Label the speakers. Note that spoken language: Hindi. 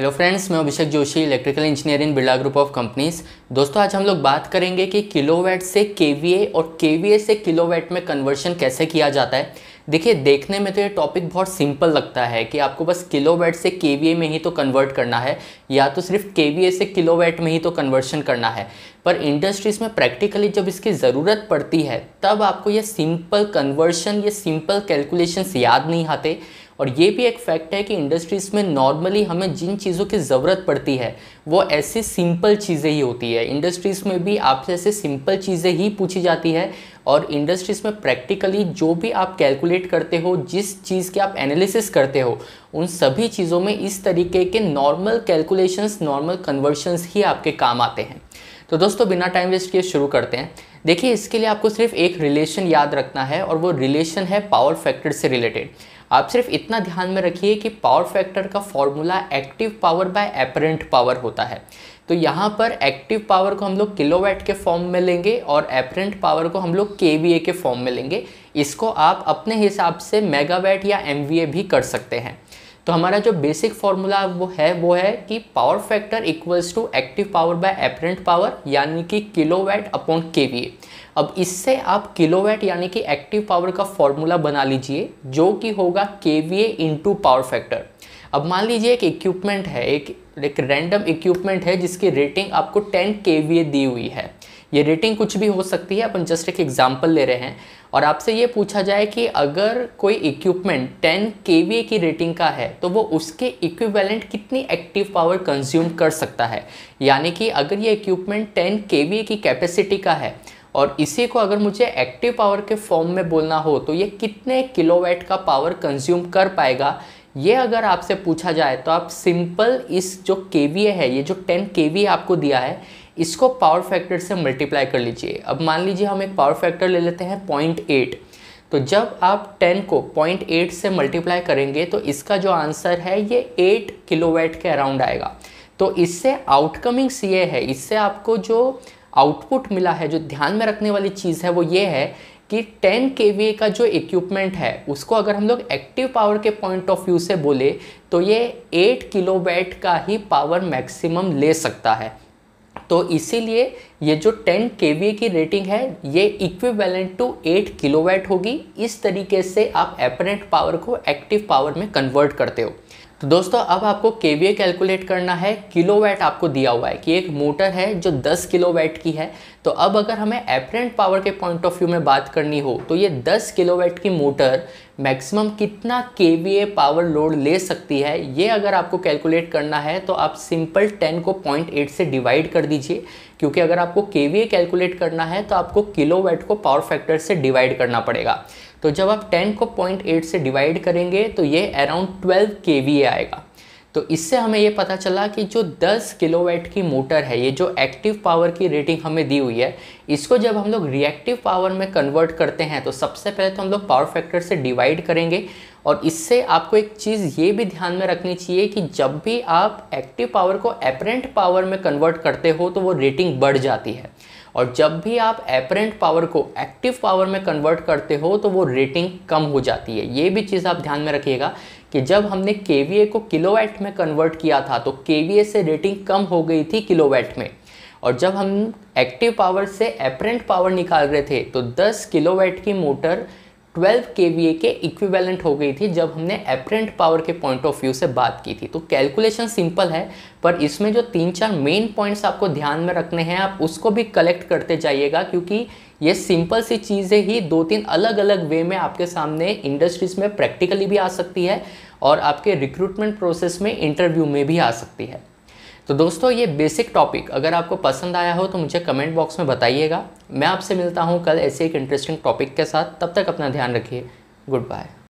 Speaker 1: हेलो फ्रेंड्स मैं Abhishek Joshi electrical engineer in Birla group of companies दोस्तों, आज हम लोग बात करेंगे कि किलोवाट से केवीए और केवीए से किलोवाट में कन्वर्शन कैसे किया जाता है। देखिए, देखने में तो ये टॉपिक बहुत सिंपल लगता है कि आपको बस किलोवाट से केवीए में ही तो कन्वर्ट करना है, या तो सिर्फ़ केवीए से किलोवाट में ही तो कन्वर्शन करना है। पर इंडस्ट्रीज़ में प्रैक्टिकली जब इसकी ज़रूरत पड़ती है, तब आपको ये सिंपल कन्वर्शन ये सिंपल कैलकुलेशंस याद नहीं आते। और ये भी एक फैक्ट है कि इंडस्ट्रीज़ में नॉर्मली हमें जिन चीज़ों की ज़रूरत पड़ती है, वो ऐसी सिंपल चीज़ें ही होती है। इंडस्ट्रीज़ में भी आपसे ऐसे सिंपल चीज़ें ही पूछी जाती है और इंडस्ट्रीज़ में प्रैक्टिकली जो भी आप कैलकुलेट करते हो, जिस चीज़ के आप एनालिसिस करते हो, उन सभी चीज़ों में इस तरीके के नॉर्मल कैलकुलेशंस नॉर्मल कन्वर्शंस ही आपके काम आते हैं। तो दोस्तों, बिना टाइम वेस्ट किए शुरू करते हैं। देखिए, इसके लिए आपको सिर्फ़ एक रिलेशन याद रखना है और वो रिलेशन है पावर फैक्टर से रिलेटेड आप सिर्फ़ इतना ध्यान में रखिए कि पावर फैक्टर का formula active power by apparent power होता है। तो यहाँ पर एक्टिव पावर को हम लोग किलोवाट के फॉर्म में लेंगे और एपरेंट पावर को हम लोग के के फॉर्म में लेंगे। इसको आप अपने हिसाब से मेगावाट या एमवीए भी कर सकते हैं। तो हमारा जो बेसिक फॉर्मूला वो है वो है कि power factor equals to active power by apparent power यानी कि किलोवाट अपॉन के अब इससे आप किलोवाट यानी कि एक्टिव पावर का फॉर्मूला बना लीजिए, जो कि होगा के वी इंटू पावर फैक्टर अब मान लीजिए एक इक्विपमेंट है, एक एक रैंडम इक्विपमेंट है, जिसकी रेटिंग आपको 10 के दी हुई है। ये रेटिंग कुछ भी हो सकती है, अपन जस्ट एक एग्ज़ाम्पल ले रहे हैं। और आपसे ये पूछा जाए कि अगर कोई इक्विपमेंट 10 के की रेटिंग का है तो वो उसके इक्विवेलेंट कितनी एक्टिव पावर कंज्यूम कर सकता है? यानी कि अगर ये इक्विपमेंट 10 के की कैपेसिटी का है, और इसी को अगर मुझे एक्टिव पावर के फॉर्म में बोलना हो तो ये कितने किलोवाट का पावर कंज्यूम कर पाएगा? ये अगर आपसे पूछा जाए तो आप सिंपल इस जो के है, ये जो 10 के आपको दिया है इसको पावर फैक्टर से मल्टीप्लाई कर लीजिए। अब मान लीजिए हम एक पावर फैक्टर ले लेते हैं पॉइंट एट तो जब आप 10 को पॉइंट एट से मल्टीप्लाई करेंगे तो इसका जो आंसर है, ये 8 किलोवाट के अराउंड आएगा। तो इससे आउटकमिंग सीए है। इससे आपको जो आउटपुट मिला है, जो ध्यान में रखने वाली चीज़ है, वो ये है कि 10 के का जो इक्विपमेंट है, उसको अगर हम लोग एक्टिव पावर के पॉइंट ऑफ़ व्यू से बोले तो ये 8 किलोवाट का ही पावर मैक्सिमम ले सकता है। तो इसीलिए ये जो 10 के की रेटिंग है, ये इक्विवेलेंट टू 8 किलोवाट होगी। इस तरीके से आप एपरेंट पावर को एक्टिव पावर में कन्वर्ट करते हो। तो दोस्तों, अब आपको के कैलकुलेट करना है, किलोवाट आपको दिया हुआ है कि एक मोटर है जो 10 किलोवाट की है। तो अब अगर हमें एपरेंट पावर के पॉइंट ऑफ़ व्यू में बात करनी हो तो ये 10 किलोवाट की मोटर मैक्सिमम कितना के पावर लोड ले सकती है, ये अगर आपको कैलकुलेट करना है तो आप सिंपल 10 को पॉइंट एट से डिवाइड कर दीजिए। क्योंकि अगर आपको के कैलकुलेट करना है तो आपको किलोवाट को पावर फैक्टर से डिवाइड करना पड़ेगा। तो जब आप 10 को 0.8 से डिवाइड करेंगे तो ये अराउंड 12 के आएगा। तो इससे हमें ये पता चला कि जो 10 किलोवाट की मोटर है, ये जो एक्टिव पावर की रेटिंग हमें दी हुई है, इसको जब हम लोग रिएक्टिव पावर में कन्वर्ट करते हैं तो सबसे पहले तो हम लोग पावर फैक्टर से डिवाइड करेंगे। और इससे आपको एक चीज़ ये भी ध्यान में रखनी चाहिए कि जब भी आप एक्टिव पावर को एपरेंट पावर में कन्वर्ट करते हो तो वो रेटिंग बढ़ जाती है। और जब भी आप एपरेंट पावर को एक्टिव पावर में कन्वर्ट करते हो तो वो रेटिंग कम हो जाती है। ये भी चीज़ आप ध्यान में रखिएगा कि जब हमने के को किलो में कन्वर्ट किया था तो केवीए से रेटिंग कम हो गई थी किलो में। और जब हम एक्टिव पावर से एपरेंट पावर निकाल रहे थे तो 10 किलोवाट की मोटर 12 के के इक्विवेलेंट हो गई थी जब हमने एपरेंट पावर के पॉइंट ऑफ़ व्यू से बात की थी। तो कैलकुलेशन सिंपल है, पर इसमें जो तीन चार मेन पॉइंट्स आपको ध्यान में रखने हैं, आप उसको भी कलेक्ट करते जाइएगा, क्योंकि ये सिंपल सी चीज़ें ही दो तीन अलग अलग वे में आपके सामने इंडस्ट्रीज़ में प्रैक्टिकली भी आ सकती है और आपके रिक्रूटमेंट प्रोसेस में इंटरव्यू में भी आ सकती है। तो दोस्तों, ये बेसिक टॉपिक अगर आपको पसंद आया हो तो मुझे कमेंट बॉक्स में बताइएगा। मैं आपसे मिलता हूँ कल ऐसे एक इंटरेस्टिंग टॉपिक के साथ। तब तक अपना ध्यान रखिए। Good bye